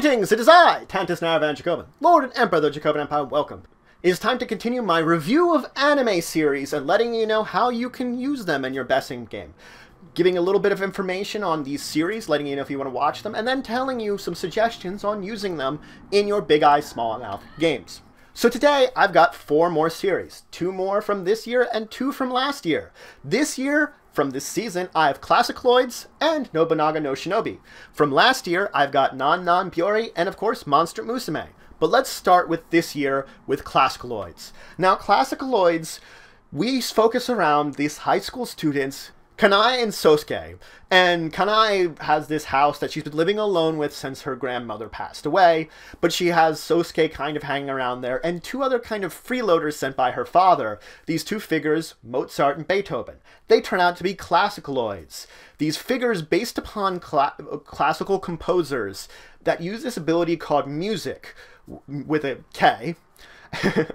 Greetings, it is I, Tantus Narivan Dracovin, Lord and Emperor of the Dracovin Empire, welcome. It is time to continue my review of anime series and letting you know how you can use them in your BESM game. Giving a little bit of information on these series, letting you know if you want to watch them, and then telling you some suggestions on using them in your Big Eye Small Mouth games. So today, I've got four more series. Two more from this year and two from last year. This year, from this season, I have Classicaloids and Nobunaga no Shinobi. From last year, I've got Non Non Biyori and, of course, Monster Musume. But let's start with this year with Classicaloids. Now, Classicaloids, we focus around these high school students Kanae and Sosuke. And Kanae has this house that she's been living alone with since her grandmother passed away, but she has Sosuke kind of hanging around there, and two other kind of freeloaders sent by her father. These two figures, Mozart and Beethoven. They turn out to be classicaloids. These figures based upon cla classical composers that use this ability called music, with a K.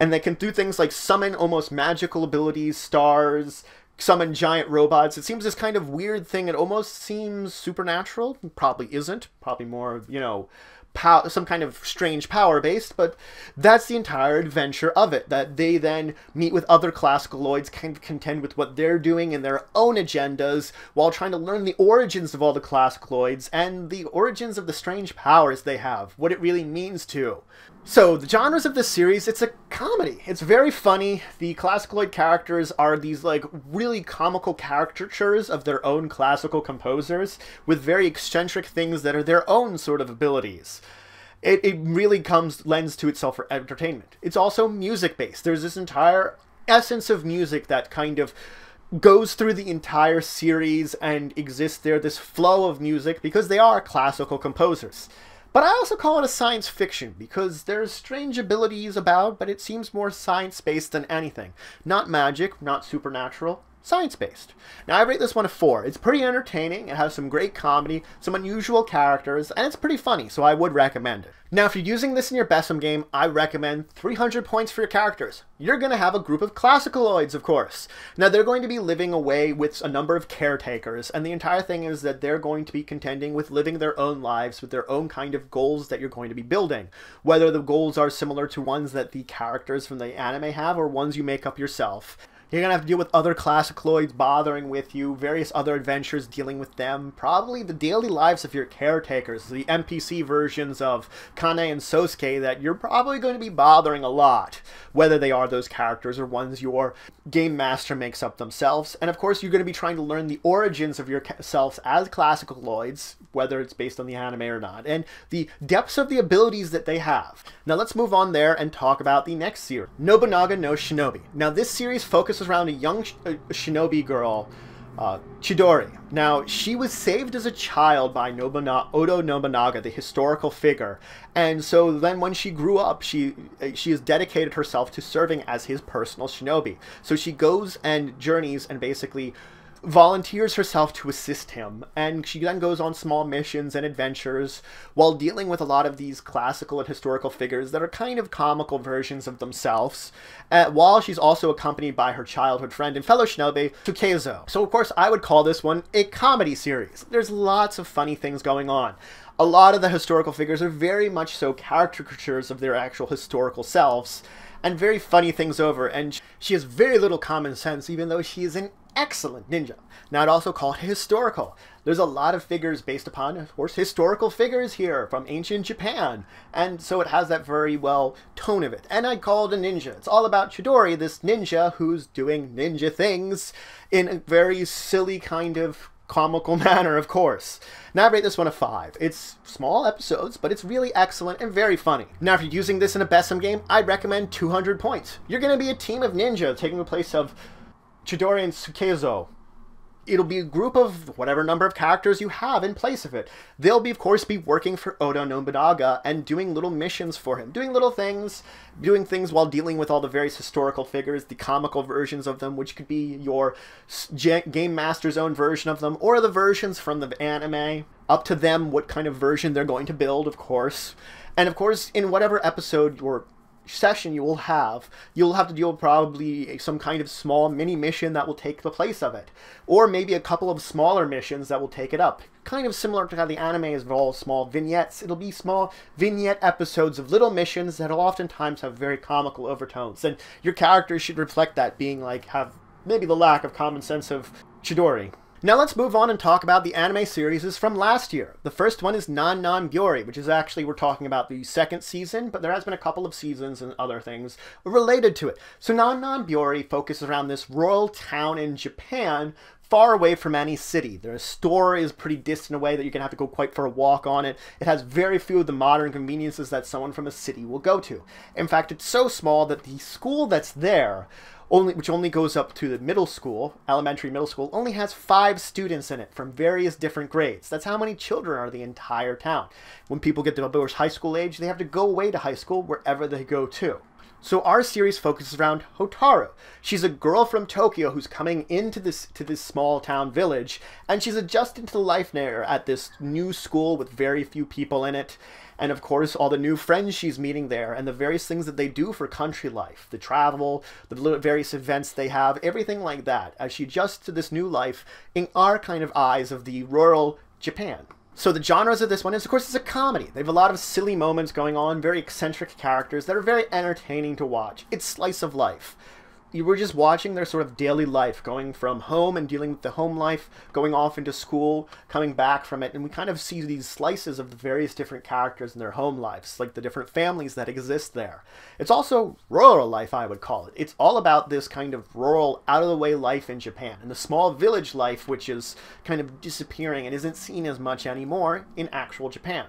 and they can do things like summon almost magical abilities, stars, summon giant robots. It seems this kind of weird thing. It almost seems supernatural. Probably isn't. Probably more, of, you know, pow- some kind of strange power based, but that's the entire adventure of it. That they then meet with other classical classicaloids, kind of contend with what they're doing in their own agendas, while trying to learn the origins of all the classical classicaloids and the origins of the strange powers they have, what it really means to. So, the genres of this series, it's a comedy. It's very funny. The classicaloid characters are these, like, really comical caricatures of their own classical composers with very eccentric things that are their own sort of abilities. It, it really comes, lends to itself for entertainment. It's also music based. There's this entire essence of music that kind of goes through the entire series and exists there, this flow of music, because they are classical composers. But I also call it a science fiction because there's strange abilities about, but it seems more science based than anything. Not magic, not supernatural, science based. Now, I rate this one a 4. It's pretty entertaining, it has some great comedy, some unusual characters, and it's pretty funny, so I would recommend it. Now, if you're using this in your BESM game, I recommend 300 points for your characters. You're going to have a group of classicaloids, of course. Now, they're going to be living away with a number of caretakers, and the entire thing is that they're going to be contending with living their own lives with their own kind of goals that you're going to be building. Whether the goals are similar to ones that the characters from the anime have or ones you make up yourself. You're going to have to deal with other classicaloids bothering with you, various other adventures dealing with them, probably the daily lives of your caretakers, the NPC versions of Kanae and Sosuke that you're probably going to be bothering a lot, whether they are those characters or ones your game master makes up themselves. And of course, you're going to be trying to learn the origins of yourselves as classicaloids, whether it's based on the anime or not, and the depths of the abilities that they have. Now let's move on there and talk about the next series, Nobunaga no Shinobi. Now this series focuses around a young sh uh, shinobi girl, uh, Chidori. Now, she was saved as a child by Nobunaga, Oda Nobunaga, the historical figure, and so then when she grew up, she uh, she has dedicated herself to serving as his personal shinobi. So she goes and journeys and basically volunteers herself to assist him, and she then goes on small missions and adventures while dealing with a lot of these classical and historical figures that are kind of comical versions of themselves, uh, while she's also accompanied by her childhood friend and fellow shinobi, Sukezo. So, of course, I would call this one a comedy series. There's lots of funny things going on a lot of the historical figures are very much so caricatures of their actual historical selves and very funny things over and she has very little common sense even though she is an excellent ninja. Now, I'd also call it historical. There's a lot of figures based upon, of course, historical figures here from ancient Japan, and so it has that very well tone of it. And I'd call it a ninja. It's all about Chidori, this ninja who's doing ninja things in a very silly kind of comical manner, of course. Now I rate this one a 5. It's small episodes, but it's really excellent and very funny. Now if you're using this in a BESM game, I'd recommend 200 points. You're going to be a team of ninja taking the place of Chidori and Sukezo. It'll be a group of whatever number of characters you have in place of it. They'll be, of course, be working for Oda Nobunaga and doing little missions for him, doing little things, doing things while dealing with all the various historical figures, the comical versions of them, which could be your game master's own version of them, or the versions from the anime. Up to them what kind of version they're going to build, of course. And of course, in whatever episode you're session you will have, you'll have to deal with probably some kind of small mini mission that will take the place of it. Or maybe a couple of smaller missions that will take it up. Kind of similar to how the anime is all small vignettes. It'll be small vignette episodes of little missions that'll oftentimes have very comical overtones. And your characters should reflect that, being like, have maybe the lack of common sense of Chidori. Now let's move on and talk about the anime series from last year. The first one is Non Non Biyori, which is actually, we're talking about the second season, but there has been a couple of seasons and other things related to it. So Non Non Biyori focuses around this rural town in Japan far away from any city. Their store is pretty distant away that you can have to go quite for a walk on it. It has very few of the modern conveniences that someone from a city will go to. In fact, it's so small that the school that's there only which only goes up to the middle school, elementary middle school, only has five students in it from various different grades. That's how many children are the entire town. When people get to about high school age, they have to go away to high school wherever they go to. So our series focuses around Hotaru. She's a girl from Tokyo who's coming into this to this small town village, and she's adjusting to the life there at this new school with very few people in it and of course all the new friends she's meeting there and the various things that they do for country life the travel the various events they have everything like that as she adjusts to this new life in our kind of eyes of the rural japan so the genres of this one is, of course, it's a comedy. They have a lot of silly moments going on, very eccentric characters that are very entertaining to watch. It's slice of life you were just watching their sort of daily life, going from home and dealing with the home life, going off into school, coming back from it, and we kind of see these slices of the various different characters in their home lives, like the different families that exist there. It's also rural life, I would call it. It's all about this kind of rural, out of the way life in Japan, and the small village life, which is kind of disappearing and isn't seen as much anymore in actual Japan.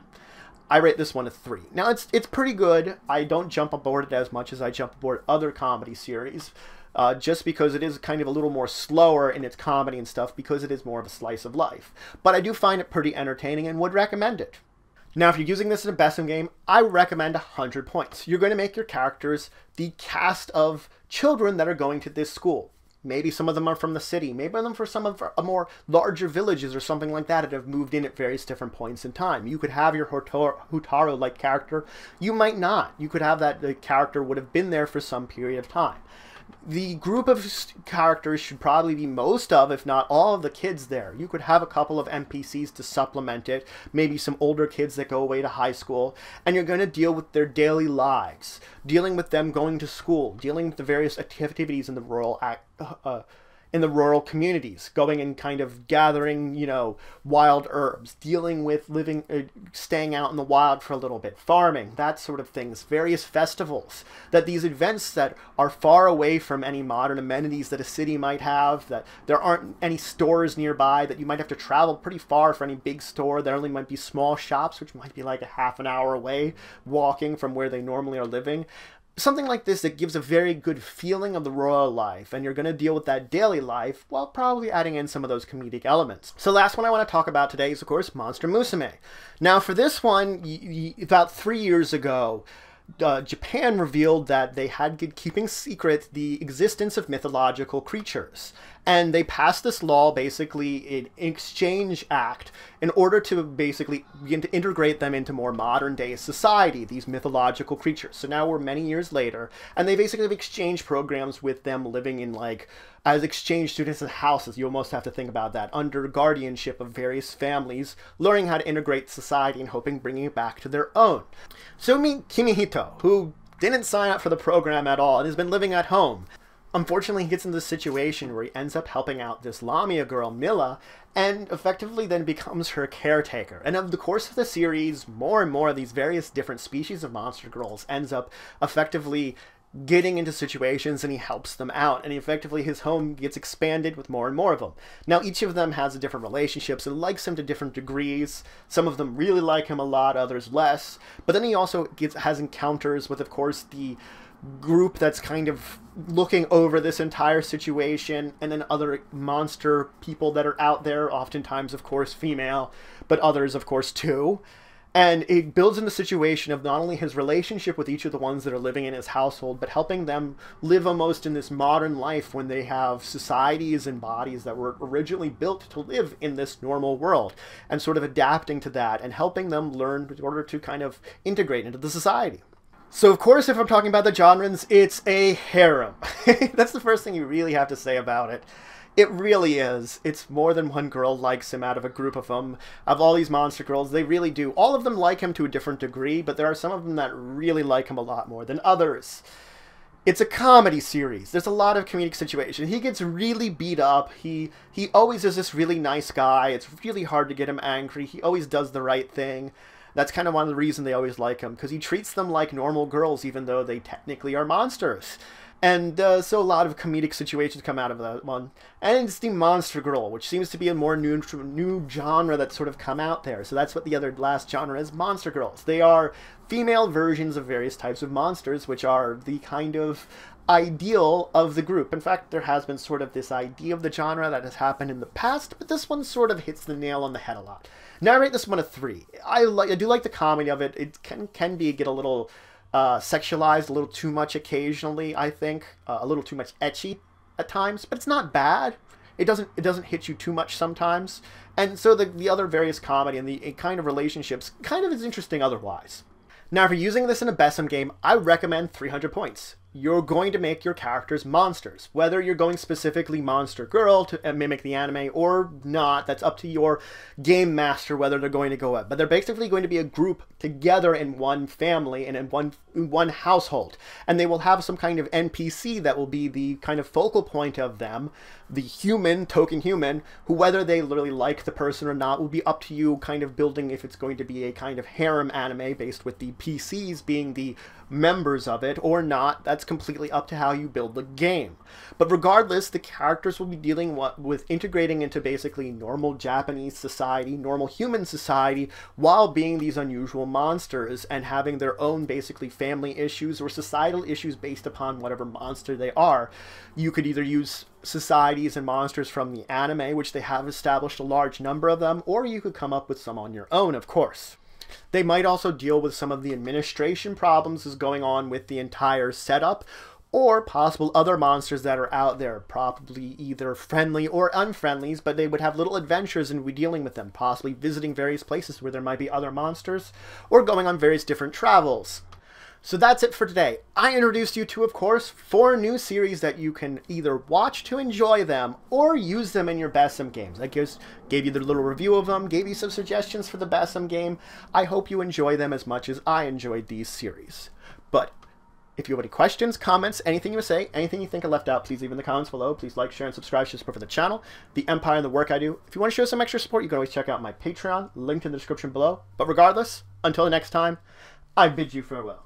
I rate this one a three. Now it's it's pretty good. I don't jump aboard it as much as I jump aboard other comedy series, uh, just because it is kind of a little more slower in its comedy and stuff because it is more of a slice of life. But I do find it pretty entertaining and would recommend it. Now, if you're using this in a best game, I recommend 100 points. You're going to make your characters the cast of children that are going to this school. Maybe some of them are from the city. Maybe them for some of a more larger villages or something like that that have moved in at various different points in time. You could have your Hotaru-like character. You might not. You could have that the character would have been there for some period of time the group of characters should probably be most of, if not all of the kids there. You could have a couple of NPCs to supplement it, maybe some older kids that go away to high school, and you're going to deal with their daily lives, dealing with them going to school, dealing with the various activities in the rural uh, in the rural communities, going and kind of gathering, you know, wild herbs, dealing with living, uh, staying out in the wild for a little bit, farming, that sort of things, various festivals, that these events that are far away from any modern amenities that a city might have, that there aren't any stores nearby, that you might have to travel pretty far for any big store, there only might be small shops, which might be like a half an hour away walking from where they normally are living something like this that gives a very good feeling of the royal life and you're going to deal with that daily life while probably adding in some of those comedic elements. So last one I want to talk about today is of course Monster Musume. Now for this one, about three years ago, uh, Japan revealed that they had been keeping secret the existence of mythological creatures. And they passed this law, basically an exchange act, in order to basically begin to integrate them into more modern day society, these mythological creatures. So now we're many years later, and they basically have exchange programs with them living in like as exchange students in houses. You almost have to think about that under guardianship of various families, learning how to integrate society and hoping bringing it back to their own. So meet Kimihito, who didn't sign up for the program at all and has been living at home. Unfortunately, he gets into this situation where he ends up helping out this Lamia girl, Miia, and effectively then becomes her caretaker. And over the course of the series, more and more of these various different species of monster girls ends up effectively getting into situations and he helps them out. And effectively his home gets expanded with more and more of them. Now each of them has a different relationships and likes him to different degrees. Some of them really like him a lot others less. But then he also gets has encounters with of course the group that's kind of looking over this entire situation and then other monster people that are out there oftentimes of course female but others of course too. And it builds in the situation of not only his relationship with each of the ones that are living in his household but helping them live almost in this modern life when they have societies and bodies that were originally built to live in this normal world and sort of adapting to that and helping them learn in order to kind of integrate into the society So, of course, if I'm talking about the genres, it's a harem. That's the first thing you really have to say about it. It really is. It's more than one girl likes him out of a group of them. Of all these monster girls, they really do. All of them like him to a different degree, but there are some of them that really like him a lot more than others. It's a comedy series. There's a lot of comedic situations. He gets really beat up. He he always is this really nice guy. It's really hard to get him angry. He always does the right thing. That's kind of one of the reasons they always like him because he treats them like normal girls, even though they technically are monsters. And uh, so a lot of comedic situations come out of that one. And it's the Monster Girl, which seems to be a more new, new genre that's sort of come out there. So that's what the other last genre is, Monster Girls. They are female versions of various types of monsters, which are the kind of ideal of the group. In fact, there has been sort of this idea of the genre that has happened in the past, but this one sort of hits the nail on the head a lot. Now I rate this one a three. I like, I do like the comedy of it. It can can be get a little uh, sexualized a little too much occasionally. I think uh, a little too much ecchi at times, but it's not bad. It doesn't it doesn't hit you too much sometimes, and so the the other various comedy and the kind of relationships kind of is interesting otherwise. Now, if you're using this in a BESM game, I recommend 300 points you're going to make your characters monsters. Whether you're going specifically Monster Girl to uh, mimic the anime or not, that's up to your game master whether they're going to go up. But they're basically going to be a group together in one family and in one in one household, and they will have some kind of NPC that will be the kind of focal point of them, the human token human, who whether they literally like the person or not will be up to you. Kind of building if it's going to be a kind of harem anime based with the PCs being the members of it or not. That's completely up to how you build the game. But regardless, the characters will be dealing with integrating into basically normal Japanese society, normal human society, while being these unusual monsters and having their own basically family issues or societal issues based upon whatever monster they are. You could either use societies and monsters from the anime, which they have established a large number of them, or you could come up with some on your own, of course. They might also deal with some of the administration problems that's going on with the entire setup, or possible other monsters that are out there, probably either friendly or unfriendlies, but they would have little adventures in dealing with them, possibly visiting various places where there might be other monsters, or going on various different travels. So that's it for today. I introduced you to, of course, four new series that you can either watch to enjoy them or use them in your BESM games. I gives, gave you the little review of them, gave you some suggestions for the BESM game. I hope you enjoy them as much as I enjoyed these series. But if you have any questions, comments, anything you say, anything you think I left out, please leave in the comments below. Please like, share, and subscribe to support for the channel, the Empire, and the work I do. If you want to show some extra support, you can always check out my Patreon, linked in the description below. But regardless, until the next time, I bid you farewell.